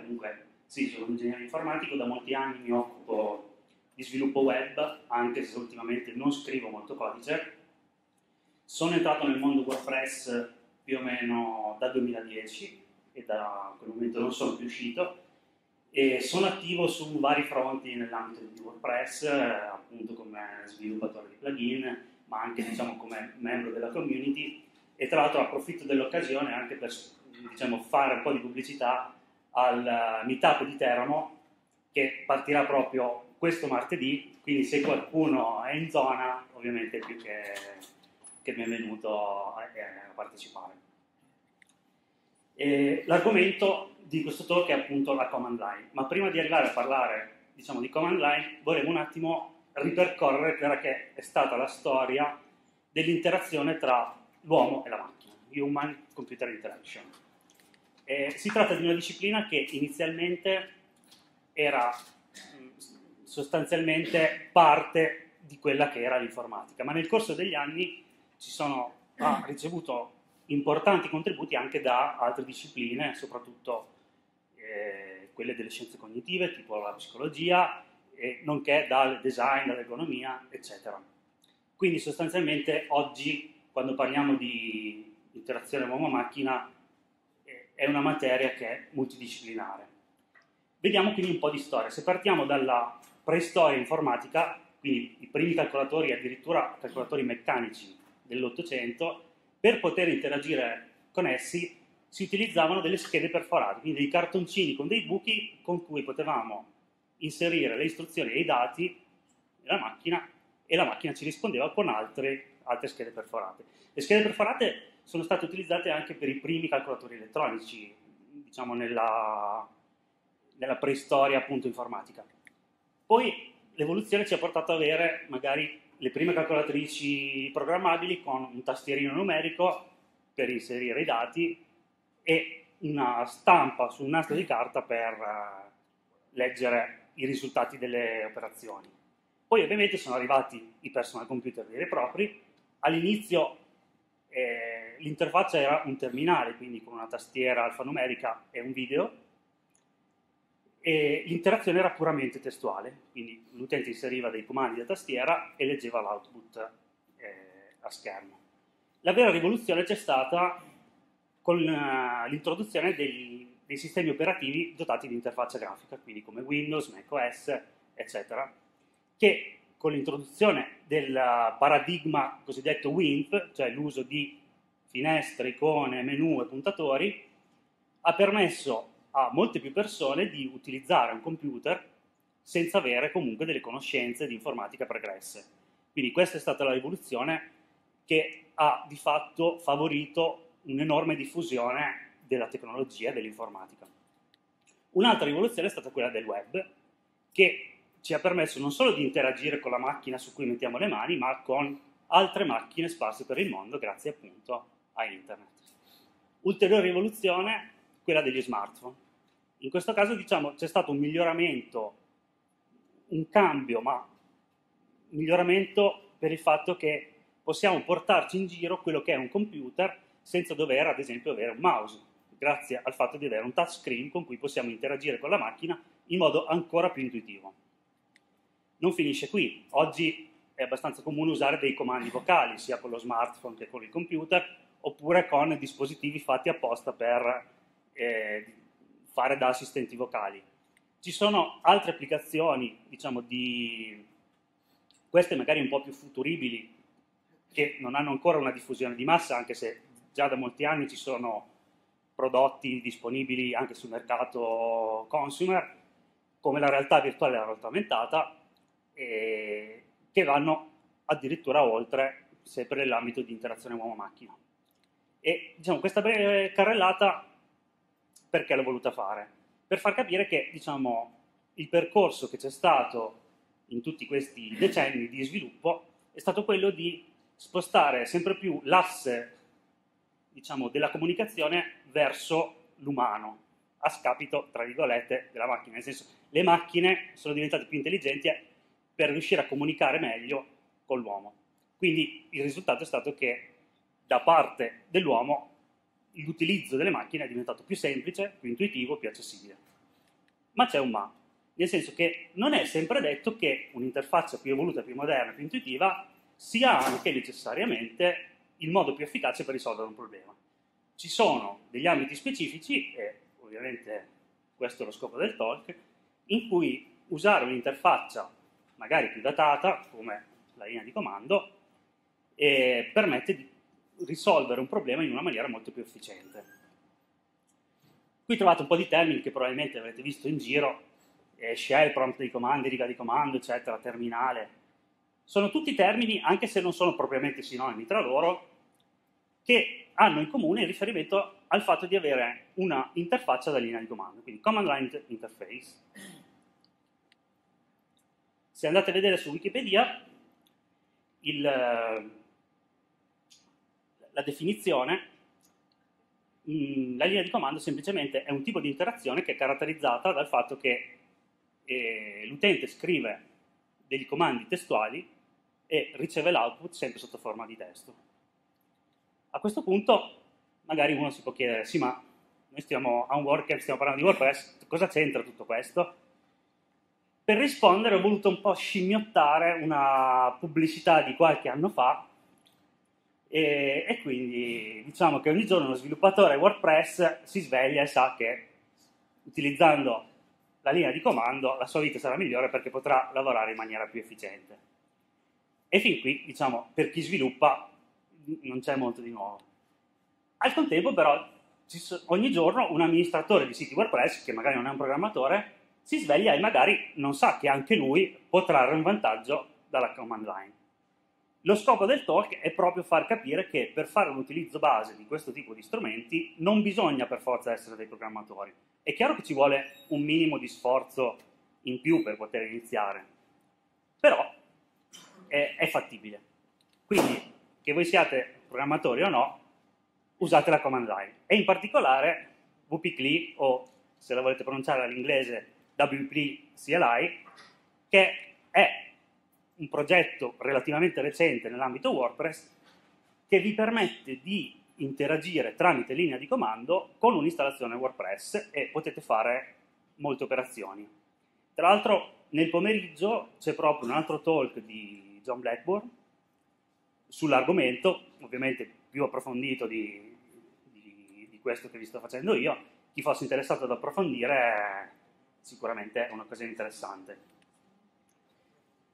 comunque sì, sono un ingegnere informatico, da molti anni mi occupo di sviluppo web, anche se ultimamente non scrivo molto codice. Sono entrato nel mondo WordPress più o meno da 2010 e da quel momento non sono più uscito e sono attivo su vari fronti nell'ambito di WordPress, appunto come sviluppatore di plugin, ma anche diciamo, come membro della community e tra l'altro approfitto dell'occasione anche per diciamo, fare un po' di pubblicità al meetup di Teramo che partirà proprio questo martedì, quindi se qualcuno è in zona ovviamente è più che, che benvenuto a, a partecipare. E l'argomento di questo talk è appunto la command line, ma prima di arrivare a parlare diciamo, di command line volevo un attimo ripercorrere quella che è stata la storia dell'interazione tra l'uomo e la macchina, Human Computer Interaction. Eh, si tratta di una disciplina che inizialmente era mh, sostanzialmente parte di quella che era l'informatica, ma nel corso degli anni sono, ha ricevuto importanti contributi anche da altre discipline, soprattutto eh, quelle delle scienze cognitive, tipo la psicologia, eh, nonché dal design, dall'economia, eccetera. Quindi sostanzialmente oggi, quando parliamo di interazione uomo-macchina, è una materia che è multidisciplinare. Vediamo quindi un po' di storia. Se partiamo dalla preistoria informatica, quindi i primi calcolatori, addirittura calcolatori meccanici dell'Ottocento, per poter interagire con essi si utilizzavano delle schede perforate, quindi dei cartoncini con dei buchi con cui potevamo inserire le istruzioni e i dati nella macchina e la macchina ci rispondeva con altre, altre schede perforate. Le schede perforate sono state utilizzate anche per i primi calcolatori elettronici, diciamo nella, nella preistoria appunto informatica. Poi l'evoluzione ci ha portato ad avere magari le prime calcolatrici programmabili con un tastierino numerico per inserire i dati e una stampa su un nastro di carta per uh, leggere i risultati delle operazioni. Poi ovviamente sono arrivati i personal computer veri e propri, all'inizio eh, l'interfaccia era un terminale, quindi con una tastiera alfanumerica e un video, e l'interazione era puramente testuale, quindi l'utente inseriva dei comandi da tastiera e leggeva l'output eh, a schermo. La vera rivoluzione c'è stata con uh, l'introduzione dei dei sistemi operativi dotati di interfaccia grafica, quindi come Windows, macOS, eccetera, che con l'introduzione del paradigma cosiddetto WIMP, cioè l'uso di finestre, icone, menu e puntatori, ha permesso a molte più persone di utilizzare un computer senza avere comunque delle conoscenze di informatica pregresse. Quindi questa è stata la rivoluzione che ha di fatto favorito un'enorme diffusione della tecnologia e dell'informatica. Un'altra rivoluzione è stata quella del web, che ci ha permesso non solo di interagire con la macchina su cui mettiamo le mani, ma con altre macchine sparse per il mondo grazie appunto a internet. Ulteriore rivoluzione, quella degli smartphone. In questo caso diciamo c'è stato un miglioramento, un cambio, ma miglioramento per il fatto che possiamo portarci in giro quello che è un computer senza dover ad esempio avere un mouse grazie al fatto di avere un touchscreen con cui possiamo interagire con la macchina in modo ancora più intuitivo. Non finisce qui, oggi è abbastanza comune usare dei comandi vocali, sia con lo smartphone che con il computer, oppure con dispositivi fatti apposta per eh, fare da assistenti vocali. Ci sono altre applicazioni, diciamo, di queste magari un po' più futuribili, che non hanno ancora una diffusione di massa, anche se già da molti anni ci sono prodotti disponibili anche sul mercato consumer, come la realtà virtuale e la realtà aumentata, eh, che vanno addirittura oltre, sempre nell'ambito di interazione uomo-macchina. E diciamo, questa breve carrellata perché l'ho voluta fare? Per far capire che diciamo, il percorso che c'è stato in tutti questi decenni di sviluppo è stato quello di spostare sempre più l'asse diciamo, della comunicazione verso l'umano, a scapito, tra virgolette, della macchina. Nel senso, le macchine sono diventate più intelligenti per riuscire a comunicare meglio con l'uomo. Quindi il risultato è stato che da parte dell'uomo l'utilizzo delle macchine è diventato più semplice, più intuitivo, più accessibile. Ma c'è un ma, nel senso che non è sempre detto che un'interfaccia più evoluta, più moderna, più intuitiva sia anche necessariamente il modo più efficace per risolvere un problema. Ci sono degli ambiti specifici, e ovviamente questo è lo scopo del talk, in cui usare un'interfaccia magari più datata, come la linea di comando, eh, permette di risolvere un problema in una maniera molto più efficiente. Qui trovate un po' di termini che probabilmente avrete visto in giro, eh, shell, prompt di comando, riga di comando, eccetera, terminale. Sono tutti termini, anche se non sono propriamente sinonimi tra loro, che hanno in comune il riferimento al fatto di avere una interfaccia da linea di comando, quindi command line interface. Se andate a vedere su Wikipedia, il, la definizione, mh, la linea di comando semplicemente è un tipo di interazione che è caratterizzata dal fatto che eh, l'utente scrive degli comandi testuali e riceve l'output sempre sotto forma di testo. A questo punto magari uno si può chiedere, sì ma noi stiamo a un worker, stiamo parlando di WordPress, cosa c'entra tutto questo? Per rispondere ho voluto un po' scimmiottare una pubblicità di qualche anno fa e, e, quindi diciamo che ogni giorno uno sviluppatore WordPress si sveglia e sa che utilizzando la linea di comando la sua vita sarà migliore perché potrà lavorare in maniera più efficiente. E fin qui, diciamo, per chi sviluppa non c'è molto di nuovo. Al contempo però ogni giorno un amministratore di siti WordPress, che magari non è un programmatore, si sveglia e magari non sa che anche lui può trarre un vantaggio dalla command line. Lo scopo del talk è proprio far capire che per fare un utilizzo base di questo tipo di strumenti non bisogna per forza essere dei programmatori. È chiaro che ci vuole un minimo di sforzo in più per poter iniziare, però è, è fattibile. Quindi, che voi siate programmatori o no, usate la command line. E in particolare WPCLI, o se la volete pronunciare all'inglese WP CLI, che è un progetto relativamente recente nell'ambito WordPress che vi permette di interagire tramite linea di comando con un'installazione WordPress e potete fare molte operazioni. Tra l'altro nel pomeriggio c'è proprio un altro talk di John Blackburn sull'argomento, ovviamente più approfondito di, di, di, questo che vi sto facendo io. Chi fosse interessato ad approfondire sicuramente è un'occasione interessante.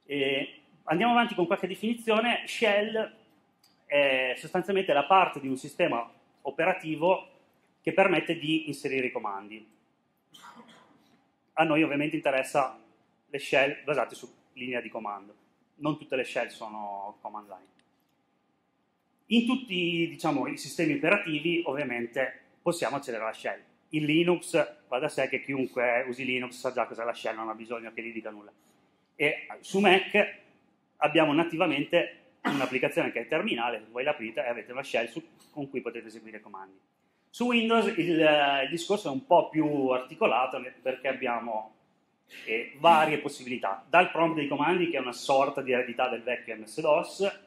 E andiamo avanti con qualche definizione. Shell è sostanzialmente la parte di un sistema operativo che permette di inserire i comandi. A noi ovviamente interessa le shell basate su linea di comando. Non tutte le shell sono command line. In tutti diciamo, i sistemi operativi ovviamente possiamo accedere alla shell. In Linux va da sé che chiunque usi Linux sa già cos'è la shell, non ha bisogno che gli dica nulla e su Mac abbiamo nativamente un'applicazione che è terminale, voi l'aprite e avete una shell su, con cui potete eseguire comandi. Su Windows il, il, discorso è un po' più articolato perché abbiamo eh, varie possibilità, dal prompt dei comandi che è una sorta di eredità del vecchio MS-DOS,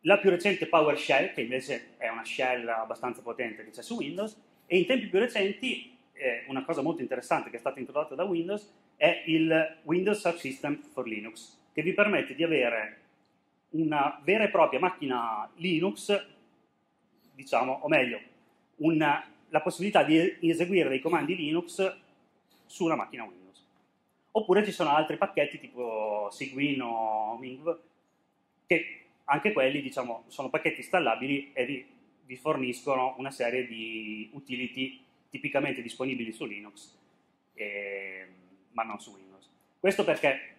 la più recente PowerShell che invece è una shell abbastanza potente che c'è su Windows e in tempi più recenti eh, una cosa molto interessante che è stata introdotta da Windows è il Windows Subsystem for Linux, che vi permette di avere una vera e propria macchina Linux, diciamo, o meglio, una, la possibilità di eseguire dei comandi Linux su una macchina Windows. Oppure ci sono altri pacchetti tipo Sigwin o Mingv, che anche quelli, diciamo, sono pacchetti installabili e vi, vi forniscono una serie di utility tipicamente disponibili su Linux. E, ma non su Windows. Questo perché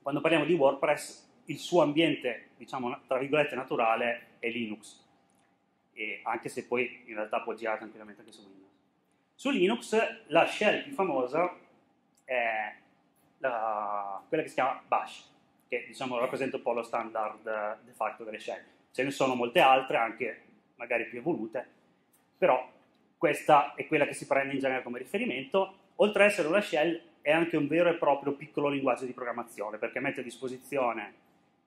quando parliamo di WordPress il suo ambiente, diciamo, tra virgolette, naturale è Linux, e anche se poi in realtà può girare tranquillamente anche su Windows. Su Linux la shell più famosa è la, quella che si chiama Bash, che diciamo rappresenta un po' lo standard de facto delle shell. Ce ne sono molte altre, anche magari più evolute, però questa è quella che si prende in genere come riferimento. Oltre ad essere una shell, è anche un vero e proprio piccolo linguaggio di programmazione perché mette a disposizione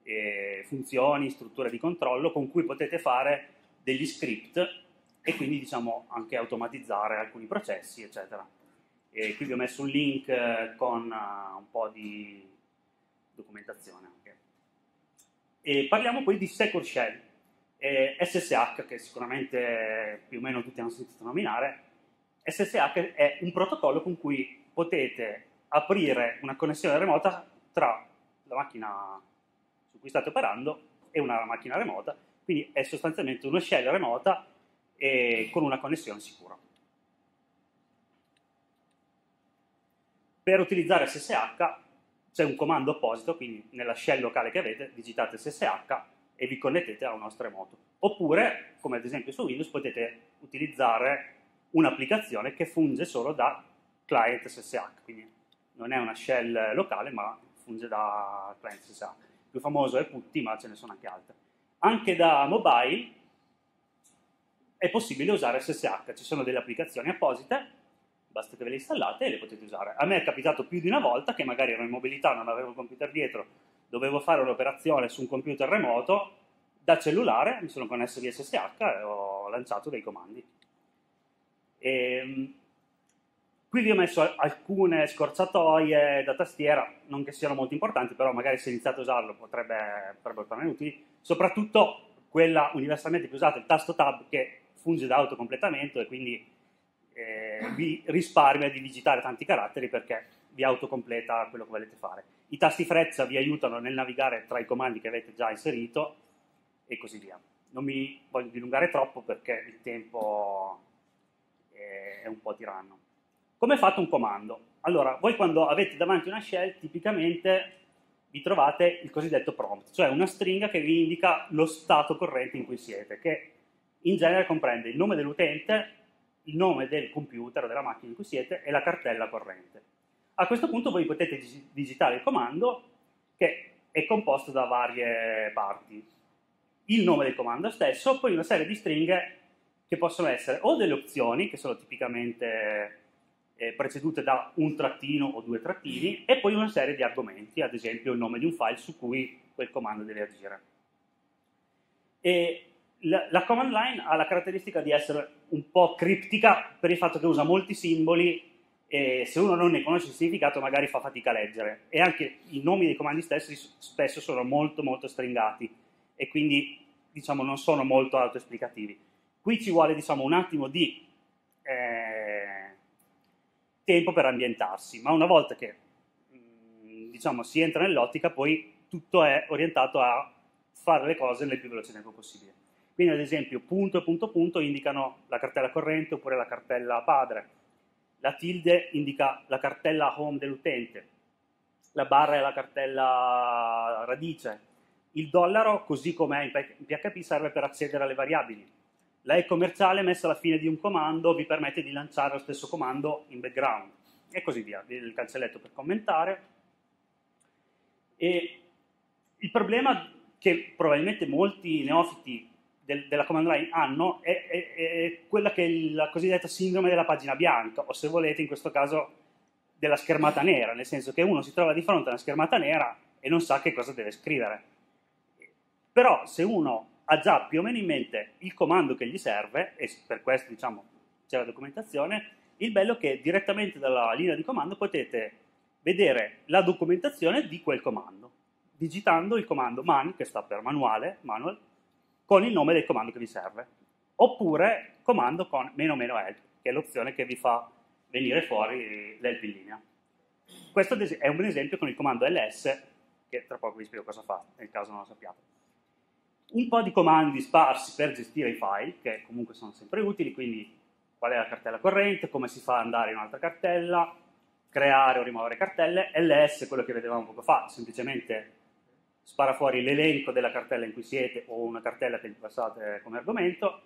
eh, funzioni, strutture di controllo con cui potete fare degli script e quindi diciamo anche automatizzare alcuni processi eccetera. E qui vi ho messo un link eh, con uh, un po' di documentazione anche. E parliamo poi di Secure Shell, e SSH, che sicuramente più o meno tutti hanno sentito nominare. SSH è un protocollo con cui potete aprire una connessione remota tra la macchina su cui state operando e una macchina remota, quindi è sostanzialmente uno shell remota e con una connessione sicura. Per utilizzare SSH c'è un comando apposito, quindi nella shell locale che avete digitate SSH e vi connettete a un nostro remoto. Oppure, come ad esempio su Windows, potete utilizzare un'applicazione che funge solo da client SSH, quindi non è una shell locale, ma funge da client SSH. Il più famoso è Putty, ma ce ne sono anche altre. Anche da mobile è possibile usare SSH, ci sono delle applicazioni apposite basta che ve le installate e le potete usare. A me è capitato più di una volta che magari ero in mobilità, non avevo il computer dietro, dovevo fare un'operazione su un computer remoto, da cellulare mi sono connesso via SSH e ho lanciato dei comandi. E, ehm, qui vi ho messo alcune scorciatoie da tastiera, non che siano molto importanti, però magari se iniziate a usarlo potrebbe, potrebbero tornare utili, soprattutto quella universalmente più usata, il tasto tab che funge da autocompletamento e quindi eh, vi risparmia di digitare tanti caratteri perché vi autocompleta quello che volete fare. I tasti frezza vi aiutano nel navigare tra i comandi che avete già inserito e così via. Non mi voglio dilungare troppo perché il tempo è un po' tiranno. Come è fatto un comando? Allora, voi quando avete davanti una shell, tipicamente vi trovate il cosiddetto prompt, cioè una stringa che vi indica lo stato corrente in cui siete, che in genere comprende il nome dell'utente, il nome del computer o della macchina in cui siete e la cartella corrente. A questo punto voi potete digitare il comando che è composto da varie parti. Il nome del comando stesso, poi una serie di stringhe che possono essere o delle opzioni, che sono tipicamente eh, precedute da un trattino o due trattini, e poi una serie di argomenti, ad esempio il nome di un file su cui quel comando deve agire. E la, la, command line ha la caratteristica di essere un po' criptica per il fatto che usa molti simboli e se uno non ne conosce il significato magari fa fatica a leggere e anche i nomi dei comandi stessi spesso sono molto molto stringati e quindi diciamo non sono molto autoesplicativi. Qui ci vuole diciamo un attimo di eh, tempo per ambientarsi, ma una volta che mm, diciamo si entra nell'ottica poi tutto è orientato a fare le cose nel più veloce tempo possibile. Quindi ad esempio punto e punto punto indicano la cartella corrente oppure la cartella padre, la tilde indica la cartella home dell'utente, la barra è la cartella radice, il dollaro, così come in PHP, serve per accedere alle variabili. La E commerciale messa alla fine di un comando vi permette di lanciare lo stesso comando in background e così via. Il cancelletto per commentare. E il problema che probabilmente molti neofiti del, della command line hanno è, è, è, quella che è la cosiddetta sindrome della pagina bianca, o se volete in questo caso della schermata nera, nel senso che uno si trova di fronte a una schermata nera e non sa che cosa deve scrivere. Però se uno ha già più o meno in mente il comando che gli serve, e per questo diciamo c'è la documentazione, il bello è che direttamente dalla linea di comando potete vedere la documentazione di quel comando, digitando il comando man, che sta per manuale, manual, con il nome del comando che vi serve. Oppure comando con meno meno help, che è l'opzione che vi fa venire fuori l'help in linea. Questo è un esempio con il comando ls, che tra poco vi spiego cosa fa, nel caso non lo sappiate. Un po' di comandi sparsi per gestire i file, che comunque sono sempre utili, quindi qual è la cartella corrente, come si fa ad andare in un'altra cartella, creare o rimuovere cartelle, ls, quello che vedevamo poco fa, semplicemente spara fuori l'elenco della cartella in cui siete o una cartella che gli passate come argomento.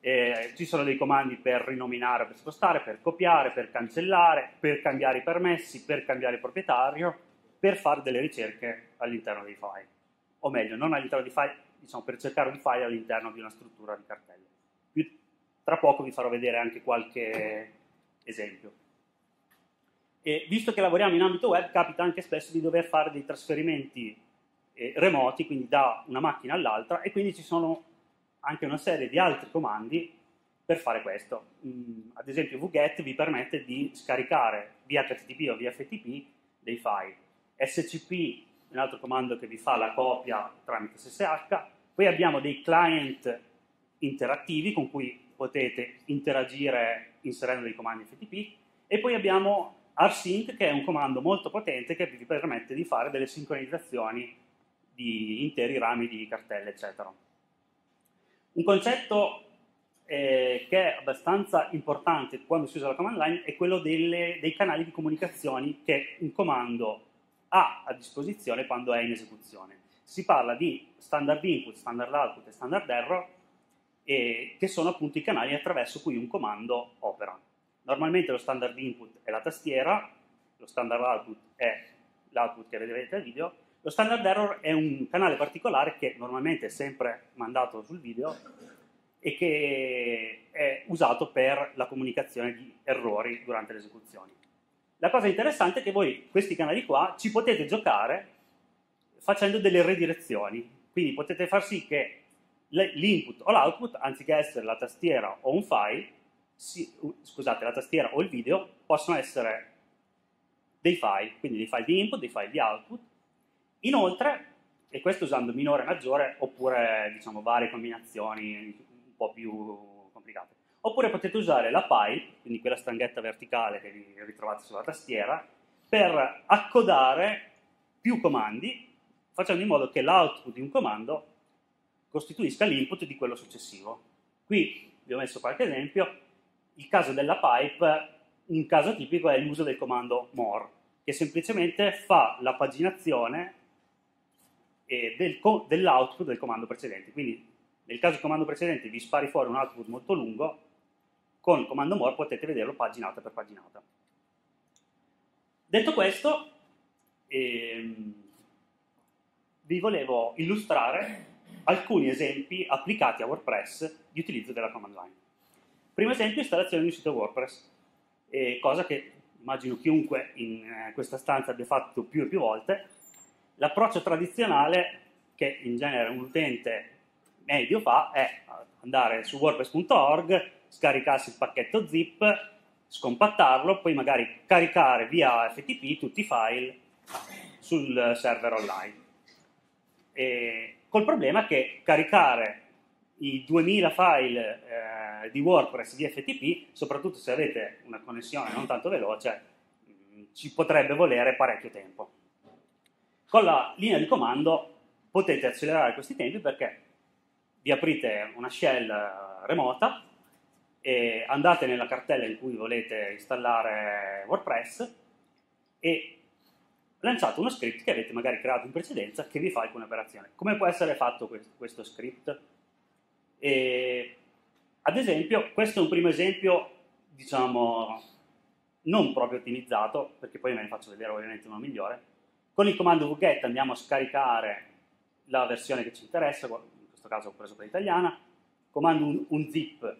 Eh, ci sono dei comandi per rinominare, per spostare, per copiare, per cancellare, per cambiare i permessi, per cambiare il proprietario, per fare delle ricerche all'interno dei file. O meglio, non all'interno di file, diciamo per cercare un file all'interno di una struttura di cartelle. Più, tra poco vi farò vedere anche qualche esempio. E visto che lavoriamo in ambito web, capita anche spesso di dover fare dei trasferimenti eh, remoti, quindi da una macchina all'altra, e quindi ci sono anche una serie di altri comandi per fare questo. Mm, ad esempio wget vi permette di scaricare via HTTP o via FTP dei file. SCP un altro comando che vi fa la copia tramite SSH. Poi abbiamo dei client interattivi con cui potete interagire inserendo dei comandi FTP. E poi abbiamo rsync che è un comando molto potente che vi permette di fare delle sincronizzazioni di interi rami di cartelle, eccetera. Un concetto eh, che è abbastanza importante quando si usa la command line è quello delle, dei canali di comunicazioni che un comando ha a disposizione quando è in esecuzione. Si parla di standard input, standard output e standard error, eh, che sono appunto i canali attraverso cui un comando opera. Normalmente lo standard input è la tastiera, lo standard output è l'output che vedrete al video, lo standard error è un canale particolare che normalmente è sempre mandato sul video e che è usato per la comunicazione di errori durante le esecuzioni. La cosa interessante è che voi questi canali qua ci potete giocare facendo delle redirezioni, quindi potete far sì che l'input o l'output, anziché essere la tastiera o un file, si, scusate, la tastiera o il video, possono essere dei file, quindi dei file di input, dei file di output. Inoltre, e questo usando minore e maggiore, oppure diciamo varie combinazioni po' più complicate. Oppure potete usare la pipe, quindi quella stanghetta verticale che vi ritrovate sulla tastiera, per accodare più comandi, facendo in modo che l'output di un comando costituisca l'input di quello successivo. Qui vi ho messo qualche esempio. Il caso della pipe, un caso tipico è l'uso del comando more, che semplicemente fa la paginazione eh, del, dell'output del comando precedente. Quindi nel caso del comando precedente vi spari fuori un output molto lungo, con comando more potete vederlo paginata per paginata. Detto questo, ehm, vi volevo illustrare alcuni esempi applicati a WordPress di utilizzo della command line. Primo esempio, installazione di un sito WordPress, eh, cosa che immagino chiunque in eh, questa stanza abbia fatto più e più volte. L'approccio tradizionale, che in genere un utente medio fa è andare su wordpress.org, scaricarsi il pacchetto zip, scompattarlo, poi magari caricare via FTP tutti i file sul server online. E col problema che caricare i 2000 file eh, di WordPress via FTP, soprattutto se avete una connessione non tanto veloce, mh, ci potrebbe volere parecchio tempo. Con la linea di comando potete accelerare questi tempi perché vi aprite una shell eh, remota e andate nella cartella in cui volete installare WordPress e lanciate uno script che avete magari creato in precedenza che vi fa alcune operazioni. Come può essere fatto questo, script? E, ad esempio, questo è un primo esempio, diciamo, non proprio ottimizzato, perché poi ve ne faccio vedere ovviamente uno migliore. Con il comando wget andiamo a scaricare la versione che ci interessa, questo caso ho preso per italiana, comando un, un zip,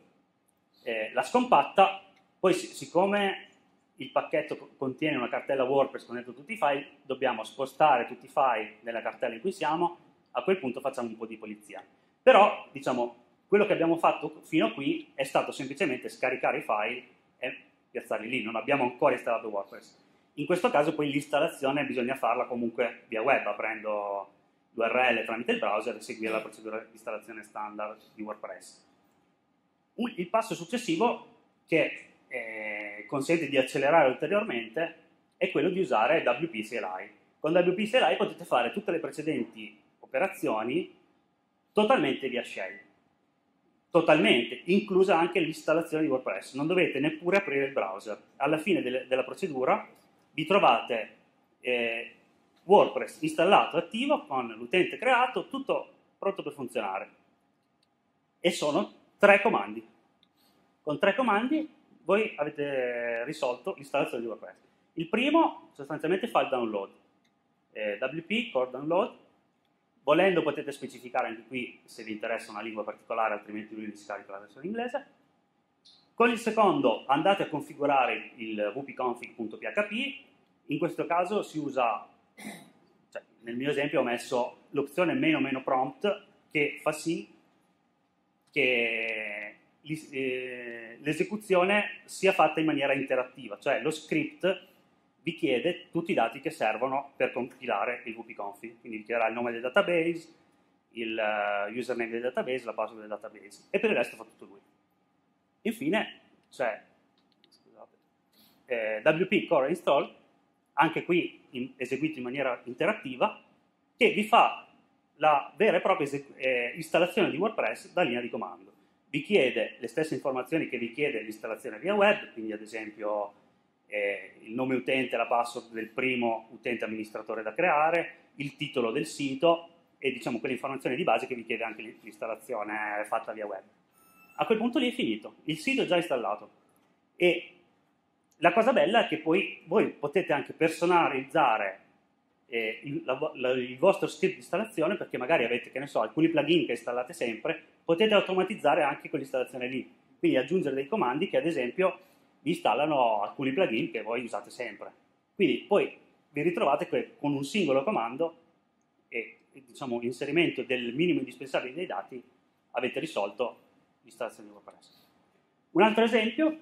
eh, la scompatta, poi siccome il pacchetto contiene una cartella WordPress con dentro tutti i file, dobbiamo spostare tutti i file nella cartella in cui siamo, a quel punto facciamo un po' di polizia. Però, diciamo, quello che abbiamo fatto fino a qui è stato semplicemente scaricare i file e piazzarli lì, non abbiamo ancora installato WordPress. In questo caso poi l'installazione bisogna farla comunque via web, aprendo l'URL tramite il browser e seguire la procedura di installazione standard di WordPress. Il passo successivo che eh, consente di accelerare ulteriormente è quello di usare WP CLI. Con WP CLI potete fare tutte le precedenti operazioni totalmente via shell. Totalmente, inclusa anche l'installazione di WordPress. Non dovete neppure aprire il browser. Alla fine de- della procedura vi trovate eh, WordPress installato, attivo, con l'utente creato, tutto pronto per funzionare. E sono tre comandi. Con tre comandi voi avete risolto l'installazione di WordPress. Il primo sostanzialmente fa il download. Eh, WP, core download. Volendo potete specificare anche qui se vi interessa una lingua particolare, altrimenti lui vi scarica la versione inglese. Con il secondo andate a configurare il wp-config.php, in questo caso si usa cioè, nel mio esempio ho messo l'opzione meno meno prompt che fa sì che eh, l'esecuzione sia fatta in maniera interattiva, cioè lo script vi chiede tutti i dati che servono per compilare il wp-config, quindi vi chiederà il nome del database, il uh, username del database, la password del database, e per il resto fa tutto lui. Infine c'è eh, WP Core Install, anche qui in, eseguito in maniera interattiva, che vi fa la vera e propria eh, installazione di WordPress da linea di comando. Vi chiede le stesse informazioni che vi chiede l'installazione via web, quindi ad esempio eh, il nome utente la password del primo utente amministratore da creare, il titolo del sito e diciamo quelle informazioni di base che vi chiede anche l'installazione fatta via web. A quel punto lì è finito, il sito è già installato e la cosa bella è che poi voi potete anche personalizzare eh, il, la, la, il, vostro script di installazione perché magari avete, che ne so, alcuni plugin che installate sempre, potete automatizzare anche quell'installazione lì. Quindi aggiungere dei comandi che ad esempio vi installano alcuni plugin che voi usate sempre. Quindi poi vi ritrovate che con un singolo comando e diciamo, l'inserimento del minimo indispensabile dei dati avete risolto l'installazione di WordPress. Un altro esempio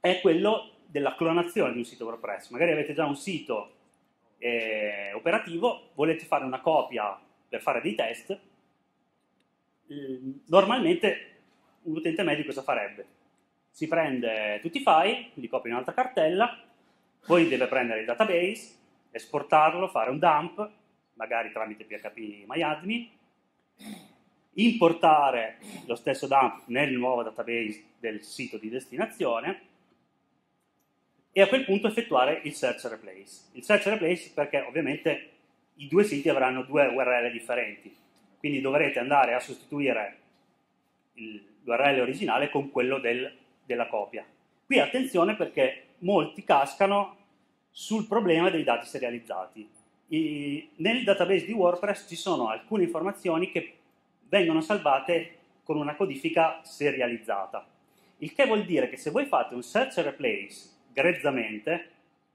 è quello della clonazione di un sito WordPress. Magari avete già un sito eh, operativo, volete fare una copia per fare dei test, eh, normalmente un utente medio cosa farebbe? Si prende tutti i file, li copia in un'altra cartella, poi deve prendere il database, esportarlo, fare un dump, magari tramite PHP MyAdmin, importare lo stesso dump nel nuovo database del sito di destinazione, e a quel punto effettuare il search replace. Il search replace perché ovviamente i due siti avranno due URL differenti, quindi dovrete andare a sostituire l'URL originale con quello del, della copia. Qui attenzione perché molti cascano sul problema dei dati serializzati. I, nel database di WordPress ci sono alcune informazioni che vengono salvate con una codifica serializzata, il che vuol dire che se voi fate un search replace grezzamente,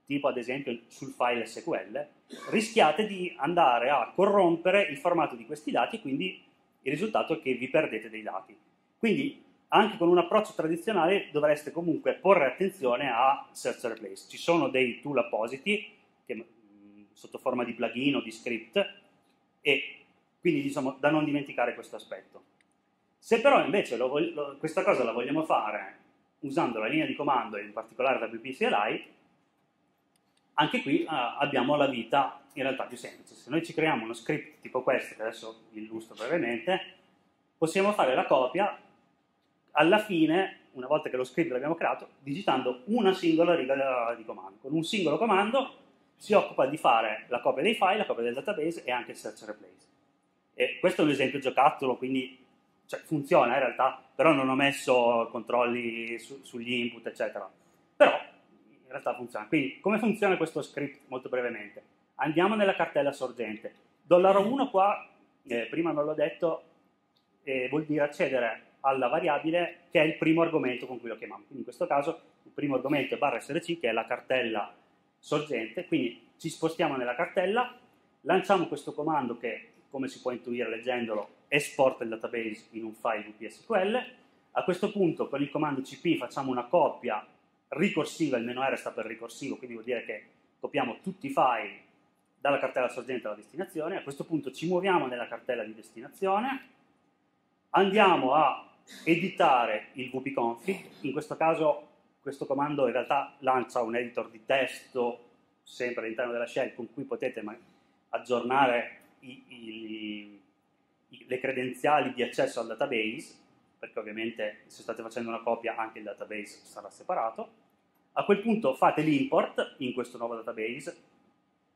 tipo ad esempio sul file SQL, rischiate di andare a corrompere il formato di questi dati e quindi il risultato è che vi perdete dei dati. Quindi anche con un approccio tradizionale dovreste comunque porre attenzione a search replace. Ci sono dei tool appositi che, mm, sotto forma di plugin o di script e quindi diciamo da non dimenticare questo aspetto. Se però invece lo, lo, questa cosa la vogliamo fare usando la linea di comando e in particolare WP CLI, anche qui uh, abbiamo la vita in realtà più semplice. Se noi ci creiamo uno script tipo questo, che adesso vi illustro brevemente, possiamo fare la copia alla fine, una volta che lo script l'abbiamo creato, digitando una singola riga di comando. Con un singolo comando si occupa di fare la copia dei file, la copia del database e anche il search replace. E questo è un esempio giocattolo, quindi cioè, funziona in realtà, però non ho messo controlli su, sugli input, eccetera. Però in realtà funziona. Quindi, come funziona questo script molto brevemente? Andiamo nella cartella sorgente. Dollaro 1 qua, eh, prima non l'ho detto, eh, vuol dire accedere alla variabile che è il primo argomento con cui lo chiamiamo. Quindi in questo caso il primo argomento è barra src, che è la cartella sorgente, quindi ci spostiamo nella cartella, lanciamo questo comando che, come si può intuire leggendolo, esporta il database in un file WPSQL. A questo punto con il comando cp facciamo una copia ricorsiva, il meno R sta per ricorsivo, quindi vuol dire che copiamo tutti i file dalla cartella sorgente alla destinazione. A questo punto ci muoviamo nella cartella di destinazione, andiamo a editare il wp-config, in questo caso questo comando in realtà lancia un editor di testo sempre all'interno della shell con cui potete aggiornare i, i, le credenziali di accesso al database, perché ovviamente se state facendo una copia anche il database sarà separato. A quel punto fate l'import in questo nuovo database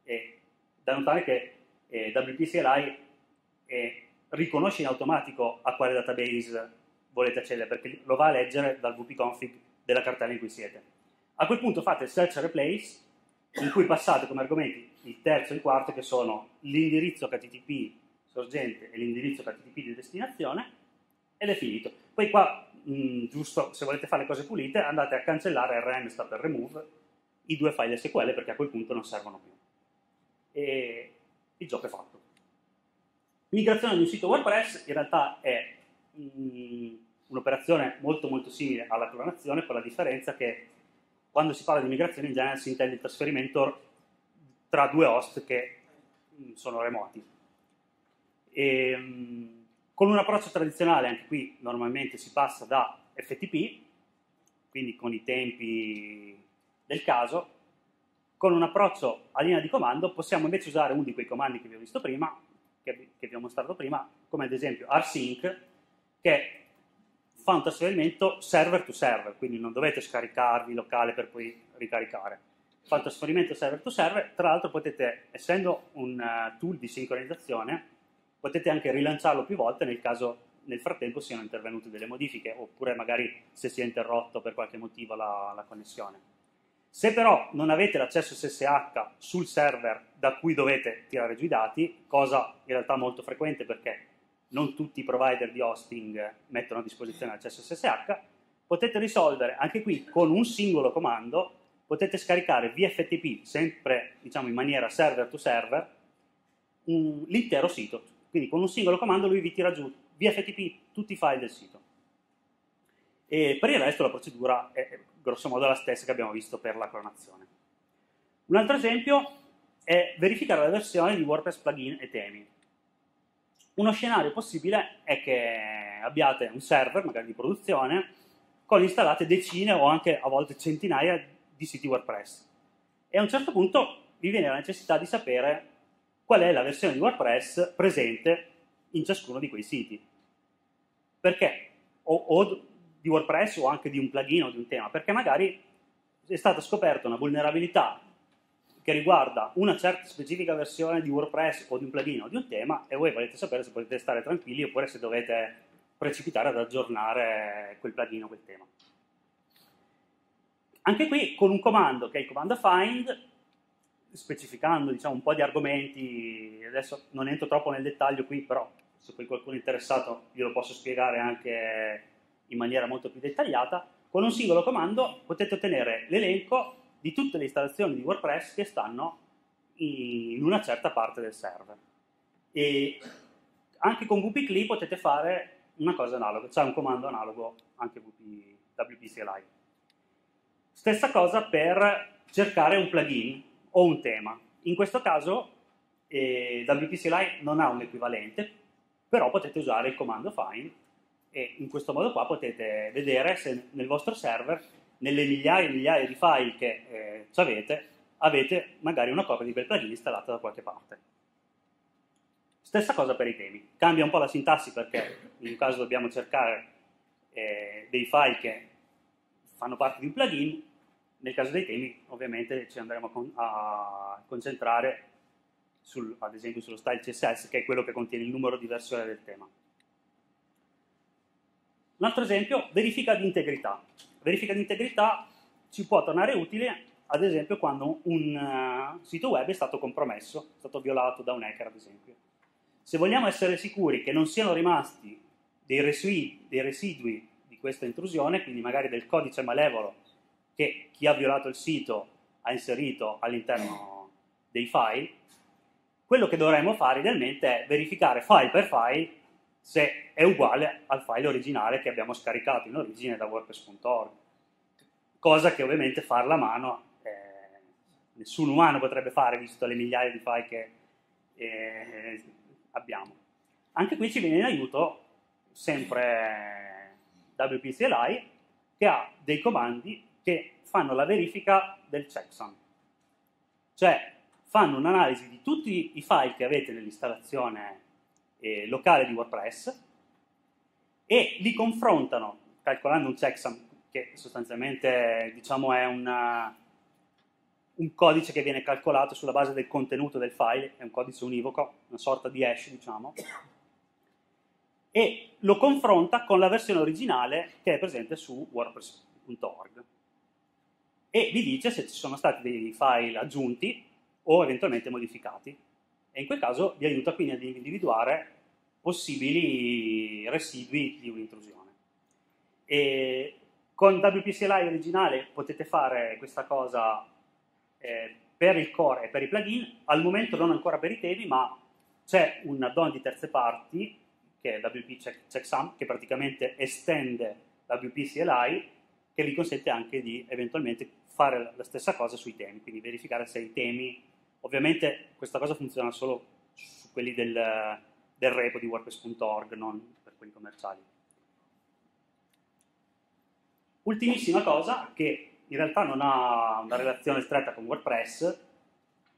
e da notare che eh, WP CLI eh, riconosce in automatico a quale database volete accedere perché lo va a leggere dal wp-config della cartella in cui siete. A quel punto fate search replace in cui passate come argomenti il terzo e il quarto che sono l'indirizzo HTTP sorgente e l'indirizzo HTTP di destinazione ed è finito. Poi qua, mh, giusto, se volete fare le cose pulite, andate a cancellare rm sta per remove i due file SQL perché a quel punto non servono più. E il gioco è fatto. Migrazione di un sito WordPress in realtà è mh, un'operazione molto molto simile alla clonazione, con la differenza che quando si parla di migrazione in genere si intende il trasferimento tra due host che mm, sono remoti. E, ehm, con un approccio tradizionale, anche qui normalmente si passa da FTP, quindi con i tempi del caso, con un approccio a linea di comando possiamo invece usare uno di quei comandi che vi ho visto prima, che, che vi ho mostrato prima, come ad esempio rsync, che fa un trasferimento server to server, quindi non dovete scaricarvi locale per poi ricaricare. Fa un trasferimento server to server, tra l'altro potete, essendo un uh, tool di sincronizzazione, potete anche rilanciarlo più volte nel caso nel frattempo siano intervenute delle modifiche, oppure magari se si è interrotto per qualche motivo la, la connessione. Se però non avete l'accesso SSH sul server da cui dovete tirare giù i dati, cosa in realtà molto frequente perché non tutti i provider di hosting mettono a disposizione l'accesso SSH, potete risolvere anche qui con un singolo comando, potete scaricare via FTP, sempre diciamo in maniera server to server, l'intero sito. Quindi con un singolo comando lui vi tira giù via FTP tutti i file del sito. E per il resto la procedura è grosso modo la stessa che abbiamo visto per la clonazione. Un altro esempio è verificare la versione di WordPress plugin e temi. Uno scenario possibile è che abbiate un server, magari di produzione, con installate decine o anche a volte centinaia di siti WordPress. E a un certo punto vi viene la necessità di sapere qual è la versione di WordPress presente in ciascuno di quei siti. Perché? O, o di WordPress o anche di un plugin o di un tema, perché magari è stata scoperta una vulnerabilità che riguarda una certa specifica versione di WordPress o di un plugin o di un tema e voi volete sapere se potete stare tranquilli oppure se dovete precipitare ad aggiornare quel plugin o quel tema. Anche qui con un comando che è il comando find, specificando diciamo, un po' di argomenti, adesso non entro troppo nel dettaglio qui, però se poi qualcuno è interessato glielo posso spiegare anche in maniera molto più dettagliata, con un singolo comando potete ottenere l'elenco di tutte le installazioni di WordPress che stanno in una certa parte del server. E anche con WP potete fare una cosa analoga, c'è un comando analogo anche WP, WP CLI. Stessa cosa per cercare un plugin o un tema. In questo caso eh, WP CLI non ha un equivalente, però potete usare il comando find e in questo modo qua potete vedere se nel vostro server nelle migliaia e migliaia di file che eh, avete, avete magari una copia di quel plugin installata da qualche parte. Stessa cosa per i temi. Cambia un po' la sintassi perché in un caso dobbiamo cercare eh, dei file che fanno parte di un plugin, nel caso dei temi ovviamente ci andremo a, con a concentrare sul, ad esempio sullo style CSS che è quello che contiene il numero di versione del tema. Un altro esempio, verifica di integrità verifica di integrità ci può tornare utile ad esempio quando un uh, sito web è stato compromesso, è stato violato da un hacker ad esempio. Se vogliamo essere sicuri che non siano rimasti dei residui, dei residui di questa intrusione, quindi magari del codice malevolo che chi ha violato il sito ha inserito all'interno dei file, quello che dovremmo fare idealmente è verificare file per file se è uguale al file originale che abbiamo scaricato in origine da WordPress.org. Cosa che ovviamente farla a mano eh, nessun umano potrebbe fare visto le migliaia di file che eh, abbiamo. Anche qui ci viene in aiuto sempre WPCLI che ha dei comandi che fanno la verifica del checksum. Cioè fanno un'analisi di tutti i file che avete nell'installazione eh, locale di WordPress e li confrontano calcolando un checksum che sostanzialmente diciamo è una, un codice che viene calcolato sulla base del contenuto del file, è un codice univoco, una sorta di hash diciamo, e lo confronta con la versione originale che è presente su wordpress.org e vi dice se ci sono stati dei file aggiunti o eventualmente modificati e in quel caso vi aiuta quindi ad individuare possibili residui di un'intrusione. E con WPCLI originale potete fare questa cosa eh, per il core e per i plugin, al momento non ancora per i temi, ma c'è un add-on di terze parti che è WP check, checksum, che praticamente estende WP CLI, che vi consente anche di eventualmente fare la stessa cosa sui temi, quindi verificare se i temi, ovviamente questa cosa funziona solo su quelli del, del repo di WordPress.org, non per quelli commerciali. Ultimissima cosa, che in realtà non ha una relazione stretta con WordPress,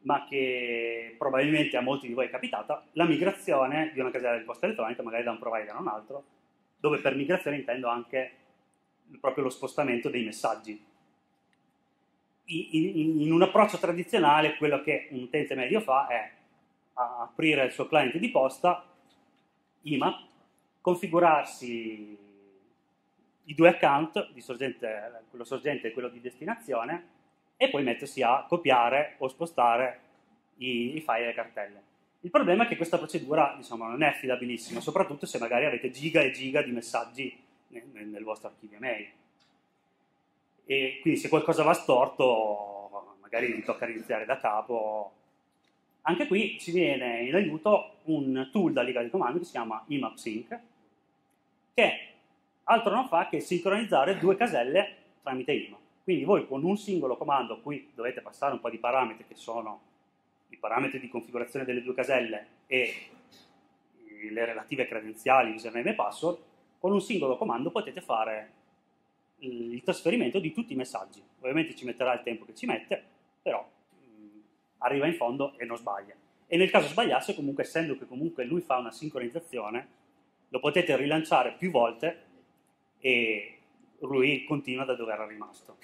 ma che probabilmente a molti di voi è capitata, la migrazione di una casella di posta elettronica, magari da un provider a un altro, dove per migrazione intendo anche proprio lo spostamento dei messaggi. In, in un approccio tradizionale, quello che un utente medio fa è aprire il suo cliente di posta, IMAP, configurarsi i due account, sorgente, quello sorgente e quello di destinazione, e poi mettersi a copiare o spostare i, i file e le cartelle. Il problema è che questa procedura diciamo, non è affidabilissima, soprattutto se magari avete giga e giga di messaggi nel, nel vostro archivio mail. E quindi se qualcosa va storto, magari vi tocca iniziare da capo. Anche qui ci viene in aiuto un tool da liga di comando che si chiama IMAPsync, che altro non fa che sincronizzare due caselle tramite IMAP. Quindi voi con un singolo comando, qui dovete passare un po' di parametri che sono i parametri di configurazione delle due caselle e le relative credenziali, username e password, con un singolo comando potete fare il trasferimento di tutti i messaggi. Ovviamente ci metterà il tempo che ci mette, però mh, arriva in fondo e non sbaglia. E nel caso sbagliasse, comunque, essendo che comunque lui fa una sincronizzazione, lo potete rilanciare più volte e lui continua da dove era rimasto.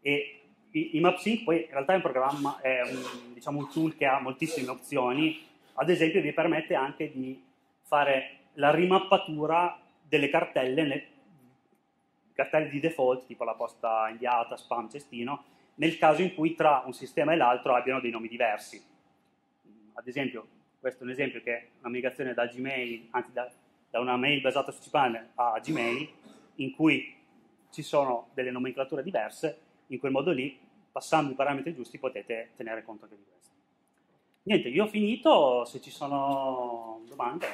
E IMAPSync poi in realtà è un programma, è un, diciamo, un tool che ha moltissime opzioni, ad esempio vi permette anche di fare la rimappatura delle cartelle, nel, cartelle di default, tipo la posta inviata, spam, cestino, nel caso in cui tra un sistema e l'altro abbiano dei nomi diversi. Ad esempio, questo è un esempio che è una migrazione da Gmail, anzi da, da una mail basata su cPanel a Gmail, in cui ci sono delle nomenclature diverse, in quel modo lì, passando i parametri giusti, potete tenere conto anche di questo. Niente, io ho finito, se ci sono domande.